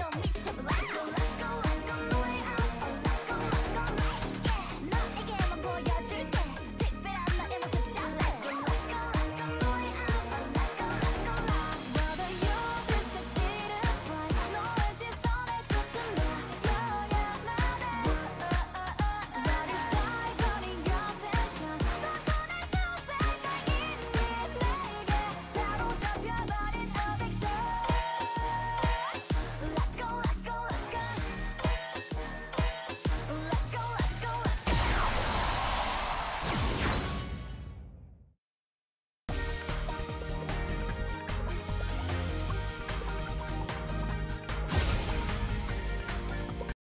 gon' meet you, but